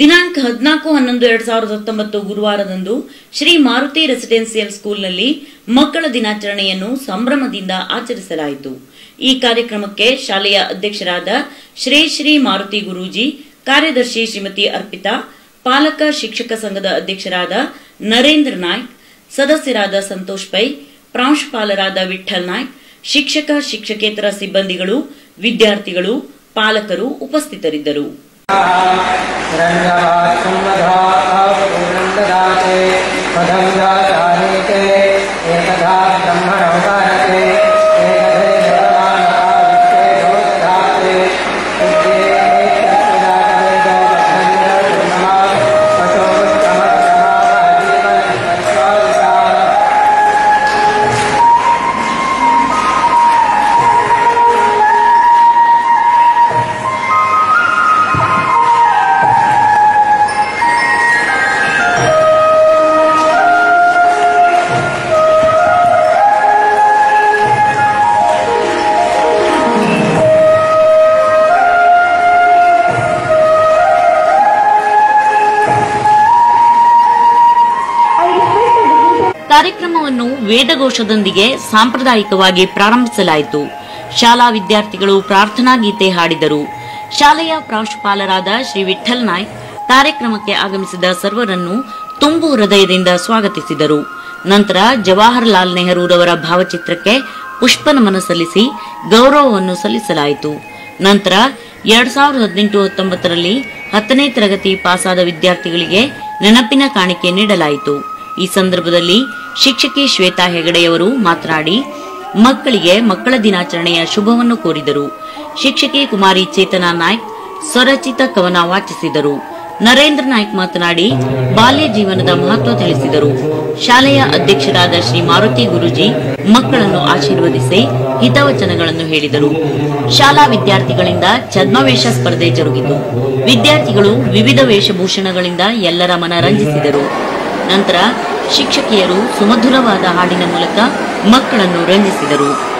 ದಿನಾಂಕ ಹದಿನಾಲ್ಕು ಹನ್ನೊಂದು ಎರಡ್ ಸಾವಿರದ ಹತ್ತೊಂಬತ್ತು ಗುರುವಾರದಂದು ಶ್ರೀ ಮಾರುತಿ ರೆಸಿಡೆನ್ಸಿಯಲ್ ಸ್ಕೂಲ್ನಲ್ಲಿ ಮಕ್ಕಳ ದಿನಾಚರಣೆಯನ್ನು ಸಂಭ್ರಮದಿಂದ ಆಚರಿಸಲಾಯಿತು. ಈ ಕಾರ್ಯಕ್ರಮಕ್ಕೆ ಶಾಲೆಯ ಅಧ್ಯಕ್ಷರಾದ ಶ್ರೀ ಶ್ರೀ ಮಾರುತಿ ಗುರೂಜಿ, ಕಾರ್ಯದರ್ಶಿ ಶ್ರೀಮತಿ ಅರ್ಪಿತಾ, ಪಾಲಕ ಶಿಕ್ಷಕ ಸಂಘದ ಅಧ್ಯಕ್ಷರಾದ ನರೇಂದ್ರ ನಾಯ್ಕ್, ಸದಸ್ಯರಾದ ಸಂತೋಷ್ ಪೈ, ಪ್ರಾಂಶುಪಾಲರಾದ ವಿಠಲ್ ನಾಯ್ಕ್, ಶಿಕ್ಷಕ ಶಿಕ್ಷಕೇತರ ಸಿಬ್ಬಂದಿಗಳು, ವಿದ್ಯಾರ್ಥಿಗಳು, ಪಾಲಕರು ಉಪಸ್ಥಿತರಿದ್ದರು. धन्यवाद सुन्नधा अधवि ಕಾರ್ಯಕ್ರಮವನ್ನು ವೇದಘೋಷದೊಂದಿಗೆ ಸಾಂಪ್ರದಾಯಿಕವಾಗಿ ಪ್ರಾರಂಭಿಸಲಾಯಿತು. ಶಾಲಾ ವಿದ್ಯಾರ್ಥಿಗಳು ಪ್ರಾರ್ಥನಾ ಗೀತೆ ಹಾಡಿದರು. ಶಾಲೆಯ ಪ್ರಾಂಶುಪಾಲರಾದ ಶ್ರೀ ವಿಠಲ್ ನಾಯ್ಕ್ ಕಾರ್ಯಕ್ರಮಕ್ಕೆ ಆಗಮಿಸಿದ ಸರ್ವರನ್ನು ತುಂಬು ಹೃದಯದಿಂದ ಸ್ವಾಗತಿಸಿದರು. ನಂತರ ಜವಾಹರಲಾಲ್ ನೆಹರೂರವರ ಭಾವಚಿತ್ರಕ್ಕೆ ಪುಷ್ಪ ನಮನ ಸಲ್ಲಿಸಿ ಗೌರವವನ್ನು ಸಲ್ಲಿಸಲಾಯಿತು. ನಂತರ ಎರಡ್ ಸಾವಿರದ ಹದಿನೆಂಟು ಹತ್ತೊಂಬತ್ತರಲ್ಲಿ ಹತ್ತನೇ ತರಗತಿ ಪಾಸಾದ ವಿದ್ಯಾರ್ಥಿಗಳಿಗೆ ನೆನಪಿನ ಕಾಣಿಕೆ ನೀಡಲಾಯಿತು. ಈ ಸಂದರ್ಭದಲ್ಲಿ ಶಿಕ್ಷಕಿ ಶ್ವೇತಾ ಹೆಗಡೆಯವರು ಮಾತನಾಡಿ, ಮಕ್ಕಳಿಗೆ ಮಕ್ಕಳ ದಿನಾಚರಣೆಯ ಶುಭವನ್ನು ಕೋರಿದರು. ಶಿಕ್ಷಕಿ ಕುಮಾರಿ ಚೇತನಾ ನಾಯ್ಕ್ ಸ್ವರಚಿತ ಕವನ ವಾಚಿಸಿದರು. ನರೇಂದ್ರ ನಾಯ್ಕ್ ಮಾತನಾಡಿ, ಬಾಲ್ಯ ಜೀವನದ ಮಹತ್ವ ತಿಳಿಸಿದರು. ಶಾಲೆಯ ಅಧ್ಯಕ್ಷರಾದ ಶ್ರೀ ಮಾರುತಿ ಗುರುಜಿ ಮಕ್ಕಳನ್ನು ಆಶೀರ್ವದಿಸಿ ಹಿತವಚನಗಳನ್ನು ಹೇಳಿದರು. ಶಾಲಾ ವಿದ್ಯಾರ್ಥಿಗಳಿಂದ ಛದ್ಮವೇಷ ಸ್ಪರ್ಧೆ ಜರುಗಿತು. ವಿದ್ಯಾರ್ಥಿಗಳು ವಿವಿಧ ವೇಷಭೂಷಣಗಳಿಂದ ಎಲ್ಲರ ಮನರಂಜಿಸಿದರು ನಂತರ ಶಿಕ್ಷಕಿಯರು ಸುಮಧುರವಾದ ಹಾಡಿನ ಮೂಲಕ ಮಕ್ಕಳನ್ನು ರಂಜಿಸಿದರು.